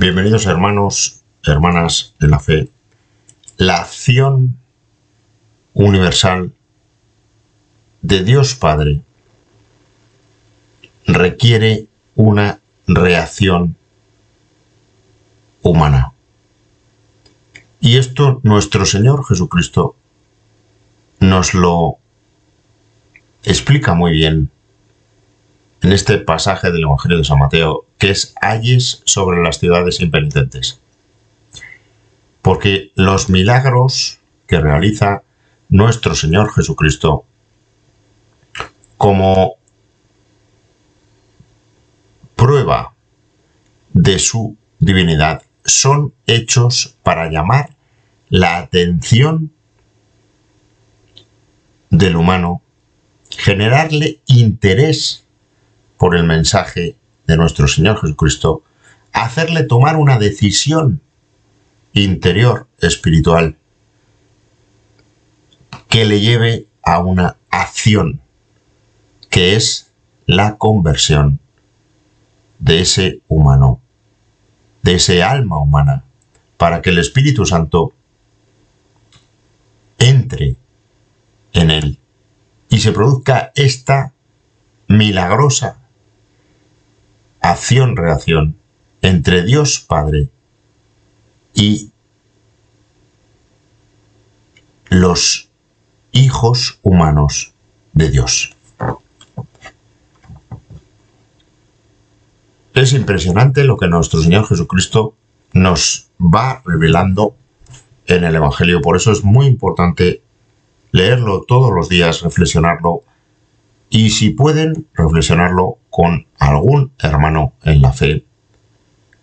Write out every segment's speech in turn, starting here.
Bienvenidos hermanos, hermanas de la fe. La acción universal de Dios Padre requiere una reacción humana. Y esto nuestro Señor Jesucristo nos lo explica muy bien en este pasaje del Evangelio de San Mateo, que es ayes sobre las ciudades impenitentes. Porque los milagros que realiza nuestro Señor Jesucristo como prueba de su divinidad son hechos para llamar la atención del humano, generarle interés por el mensaje de nuestro Señor Jesucristo, hacerle tomar una decisión interior, espiritual, que le lleve a una acción, que es la conversión de ese humano, de ese alma humana, para que el Espíritu Santo entre en él y se produzca esta milagrosa acción-reacción entre Dios Padre y los hijos humanos de Dios. Es impresionante lo que nuestro Señor Jesucristo nos va revelando en el Evangelio. Por eso es muy importante leerlo todos los días, reflexionarlo y si pueden, reflexionarlo con algún hermano en la fe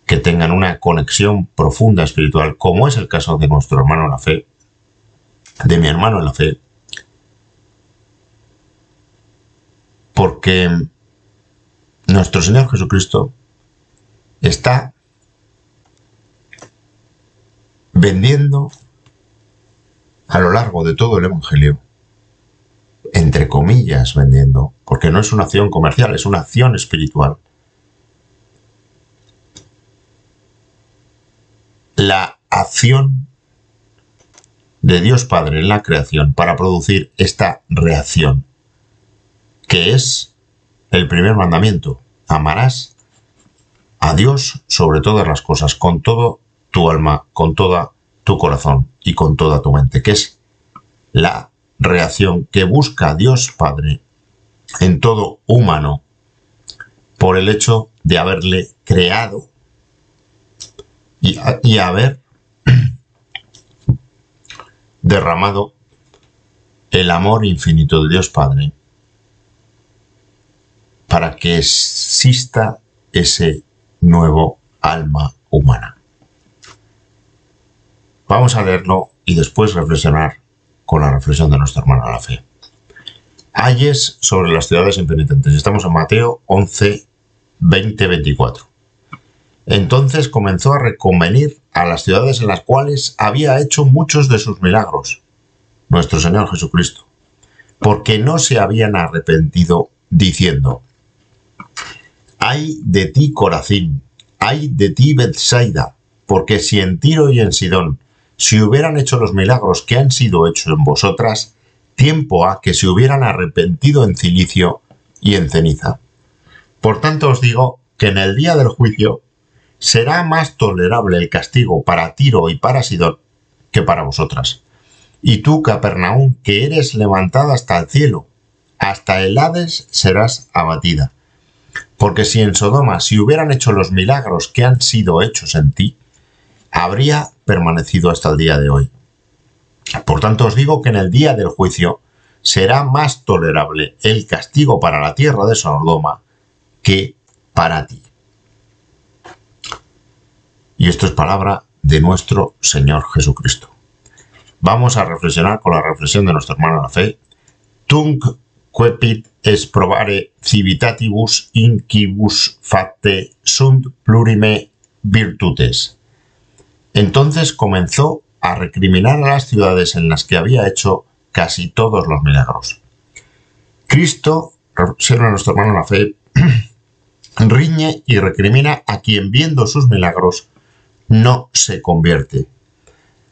que tengan una conexión profunda espiritual, como es el caso de nuestro hermano en la fe, de mi hermano en la fe, porque nuestro Señor Jesucristo está vendiendo a lo largo de todo el Evangelio entre comillas, vendiendo, porque no es una acción comercial, es una acción espiritual. La acción de Dios Padre en la creación para producir esta reacción, que es el primer mandamiento. Amarás a Dios sobre todas las cosas, con todo tu alma, con toda tu corazón y con toda tu mente, que es la reacción que busca Dios Padre en todo humano por el hecho de haberle creado y, y haber derramado el amor infinito de Dios Padre para que exista ese nuevo alma humana. Vamos a leerlo y después reflexionar con la reflexión de nuestro hermano la fe. Ayes sobre las ciudades impenitentes. Estamos en Mateo 11, 20, 24. Entonces comenzó a reconvenir a las ciudades en las cuales había hecho muchos de sus milagros, nuestro Señor Jesucristo, porque no se habían arrepentido diciendo, ay de ti Corazín, ay de ti Bethsaida, porque si en Tiro y en Sidón si hubieran hecho los milagros que han sido hechos en vosotras, tiempo a que se hubieran arrepentido en cilicio y en ceniza. Por tanto os digo que en el día del juicio será más tolerable el castigo para Tiro y para Sidón que para vosotras. Y tú, Capernaum, que eres levantada hasta el cielo, hasta el Hades serás abatida. Porque si en Sodoma se hubieran hecho los milagros que han sido hechos en ti, habría permanecido hasta el día de hoy. Por tanto os digo que en el día del juicio será más tolerable el castigo para la tierra de Sodoma que para ti. Y esto es palabra de nuestro Señor Jesucristo. Vamos a reflexionar con la reflexión de nuestro hermano la fe. Tunc quepit es probare civitatibus incibus facte sunt plurime virtutes. Entonces comenzó a recriminar a las ciudades en las que había hecho casi todos los milagros. Cristo, siendo nuestro hermano la fe, riñe y recrimina a quien viendo sus milagros no se convierte.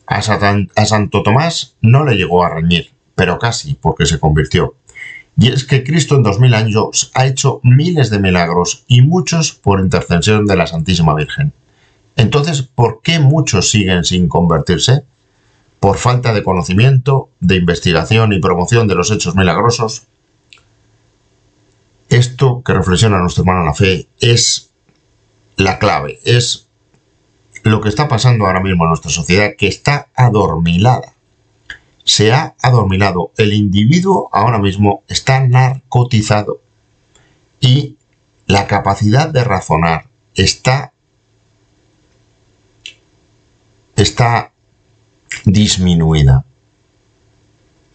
A, Santo Tomás no le llegó a reñir, pero casi, porque se convirtió. Y es que Cristo en dos años ha hecho miles de milagros y muchos por intercesión de la Santísima Virgen. Entonces, ¿por qué muchos siguen sin convertirse? Por falta de conocimiento, de investigación y promoción de los hechos milagrosos. Esto que reflexiona nuestro hermano la fe es la clave, es lo que está pasando ahora mismo en nuestra sociedad que está adormilada. Se ha adormilado. El individuo ahora mismo está narcotizado y la capacidad de razonar está está disminuida.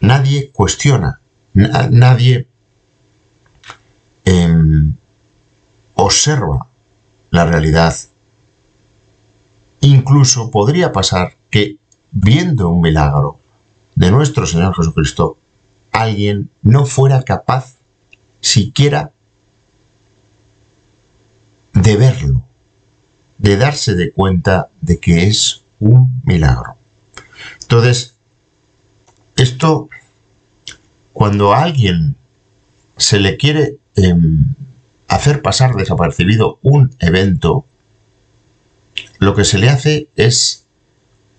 Nadie cuestiona, nadie em, observa la realidad Incluso podría pasar que, viendo un milagro de nuestro Señor Jesucristo, alguien no fuera capaz siquiera de verlo, de darse de cuenta de que es un milagro. Entonces, esto, cuando a alguien se le quiere em, hacer pasar desapercibido un evento, lo que se le hace es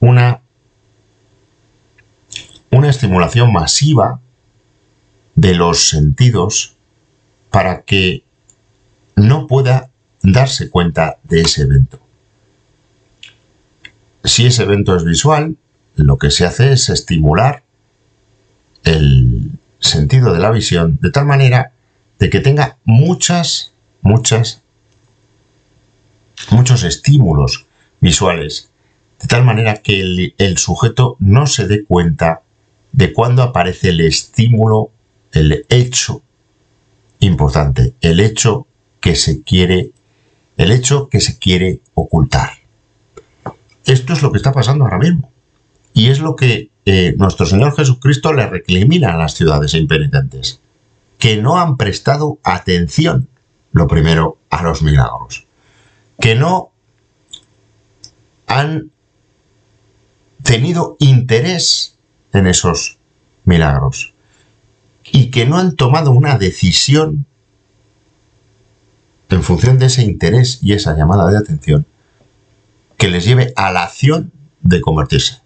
una, una estimulación masiva de los sentidos para que no pueda darse cuenta de ese evento. Si ese evento es visual, lo que se hace es estimular el sentido de la visión de tal manera de que tenga muchas, muchas muchos estímulos visuales, de tal manera que el, sujeto no se dé cuenta de cuándo aparece el estímulo, el hecho importante, el hecho que se quiere, el hecho que se quiere ocultar. Esto es lo que está pasando ahora mismo. Y es lo que eh, nuestro Señor Jesucristo le recrimina a las ciudades impenitentes, que no han prestado atención, lo primero, a los milagros que no han tenido interés en esos milagros y que no han tomado una decisión en función de ese interés y esa llamada de atención que les lleve a la acción de convertirse.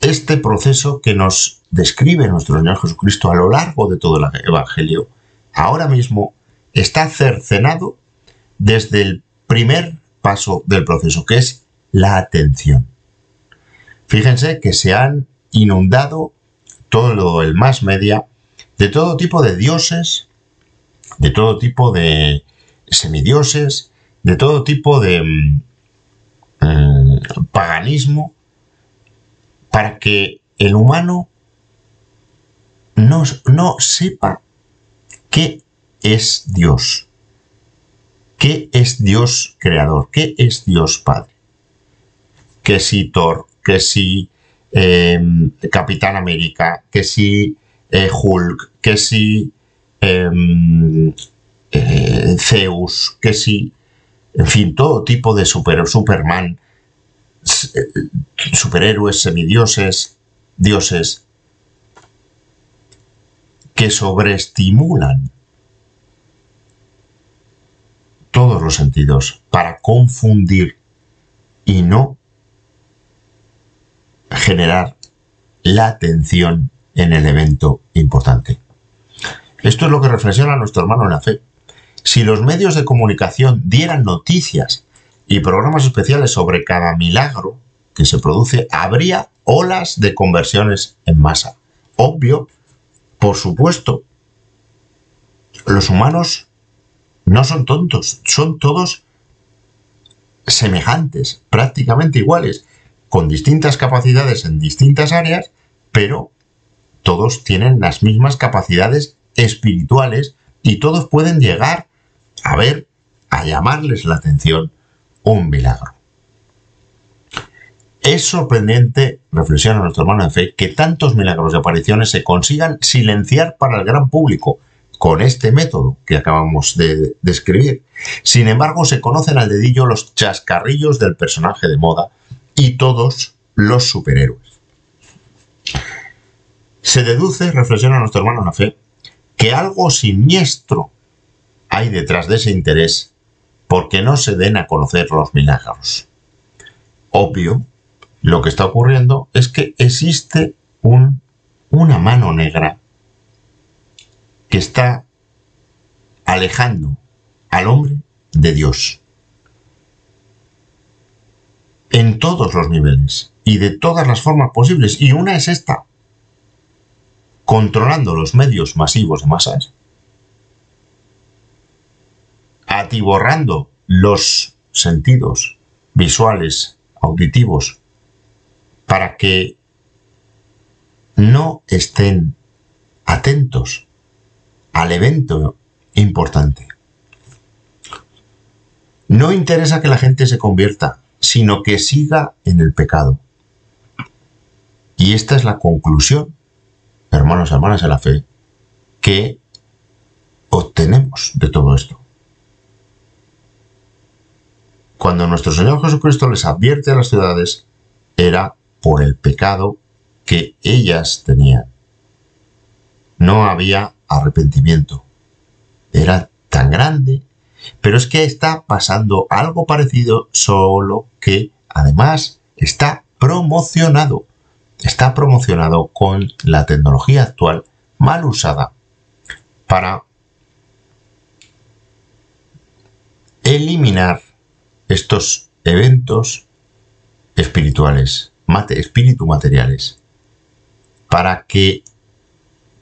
Este proceso que nos describe nuestro Señor Jesucristo a lo largo de todo el Evangelio, ahora mismo está cercenado desde el primer paso del proceso, que es la atención. Fíjense que se han inundado todo el más media de todo tipo de dioses, de todo tipo de semidioses, de todo tipo de mm, mm, paganismo, para que el humano no, no sepa qué es Dios? ¿Qué es Dios creador? ¿Qué es Dios Padre? Que si Thor, que si em, Capitán América, que si eh, Hulk, que si em, eh, Zeus, que si, en fin, todo tipo de super, Superman, eh, superhéroes, semidioses, dioses, que sobreestimulan todos los sentidos para confundir y no generar la atención en el evento importante. Esto es lo que reflexiona nuestro hermano en la fe. Si los medios de comunicación dieran noticias y programas especiales sobre cada milagro que se produce, habría olas de conversiones en masa. Obvio, por supuesto, los humanos no son tontos, son todos semejantes, prácticamente iguales, con distintas capacidades en distintas áreas, pero todos tienen las mismas capacidades espirituales y todos pueden llegar a ver, a llamarles la atención un milagro. Es sorprendente, reflexiona nuestro hermano de fe, que tantos milagros y apariciones se consigan silenciar para el gran público, con este método que acabamos de describir. Sin embargo, se conocen al dedillo los chascarrillos del personaje de moda y todos los superhéroes. Se deduce, reflexiona nuestro hermano la fe, que algo siniestro hay detrás de ese interés porque no se den a conocer los milagros. Obvio, lo que está ocurriendo es que existe un, una mano negra que está alejando al hombre de Dios. En todos los niveles y de todas las formas posibles. Y una es esta. Controlando los medios masivos de masas. Atiborrando los sentidos visuales, auditivos, para que no estén atentos al evento importante. No interesa que la gente se convierta, sino que siga en el pecado. Y esta es la conclusión, hermanos y hermanas de la fe, que obtenemos de todo esto. Cuando nuestro Señor Jesucristo les advierte a las ciudades, era por el pecado que ellas tenían. No había arrepentimiento. Era tan grande, pero es que está pasando algo parecido, solo que además está promocionado. Está promocionado con la tecnología actual mal usada para eliminar estos eventos espirituales, mate, espíritu materiales, para que,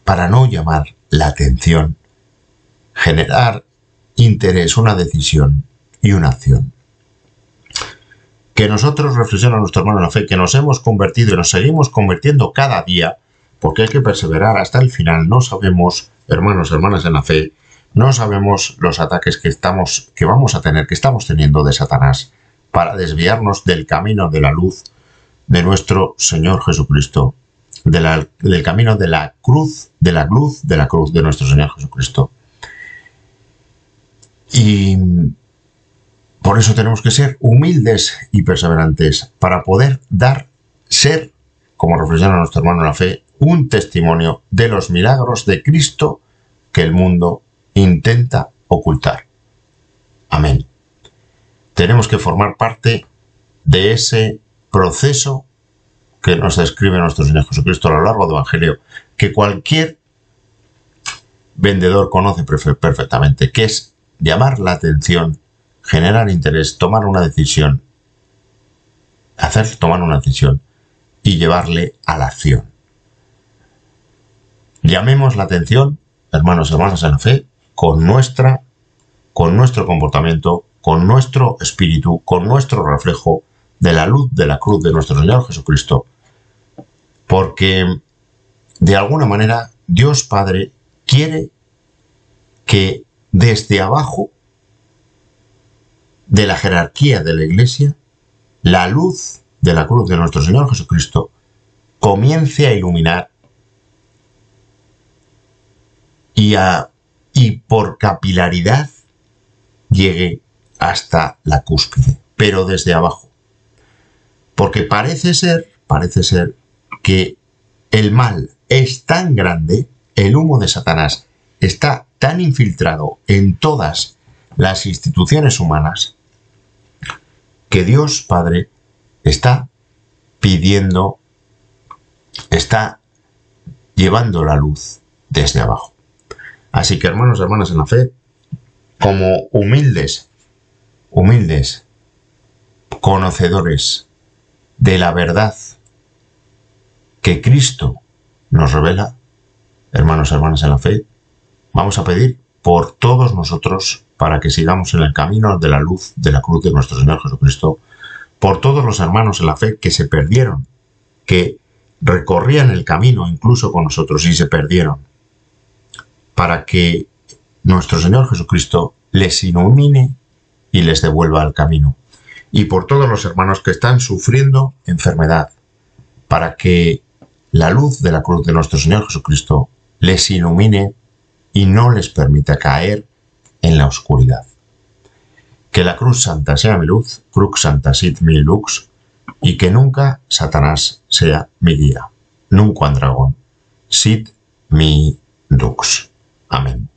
para no llamar la atención, generar interés, una decisión y una acción. Que nosotros, reflexiona nuestro hermano en la fe, que nos hemos convertido y nos seguimos convirtiendo cada día, porque hay que perseverar hasta el final. No sabemos, hermanos, hermanas en la fe, no sabemos los ataques que estamos, que vamos a tener, que estamos teniendo de Satanás para desviarnos del camino de la luz de nuestro Señor Jesucristo del camino de la cruz, de la luz de la cruz de nuestro Señor Jesucristo. Y por eso tenemos que ser humildes y perseverantes para poder dar, ser, como reflexiona nuestro hermano en la fe, un testimonio de los milagros de Cristo que el mundo intenta ocultar. Amén. Tenemos que formar parte de ese proceso que nos describe nuestro Señor Jesucristo a lo largo del Evangelio, que cualquier vendedor conoce perfectamente, que es llamar la atención, generar interés, tomar una decisión, hacer tomar una decisión y llevarle a la acción. Llamemos la atención, hermanos y hermanas en la fe, con nuestra, con nuestro comportamiento, con nuestro espíritu, con nuestro reflejo, de la luz de la cruz de nuestro Señor Jesucristo, porque de alguna manera Dios Padre quiere que desde abajo de la jerarquía de la Iglesia, la luz de la cruz de nuestro Señor Jesucristo comience a iluminar y, y por capilaridad llegue hasta la cúspide, pero desde abajo. Porque parece ser, parece ser que el mal es tan grande, el humo de Satanás está tan infiltrado en todas las instituciones humanas, que Dios Padre está pidiendo, está llevando la luz desde abajo. Así que hermanos hermanas en la fe, como humildes, humildes, conocedores de la verdad que Cristo nos revela, hermanos hermanas en la fe, vamos a pedir por todos nosotros para que sigamos en el camino de la luz de la cruz de nuestro Señor Jesucristo, por todos los hermanos en la fe que se perdieron, que recorrían el camino incluso con nosotros y se perdieron, para que nuestro Señor Jesucristo les ilumine y les devuelva al camino y por todos los hermanos que están sufriendo enfermedad, para que la luz de la cruz de nuestro Señor Jesucristo les ilumine y no les permita caer en la oscuridad. Que la cruz santa sea mi luz, crux santa sit mi lux, y que nunca Satanás sea mi guía. Nunca dragón, sit mi dux. Amén.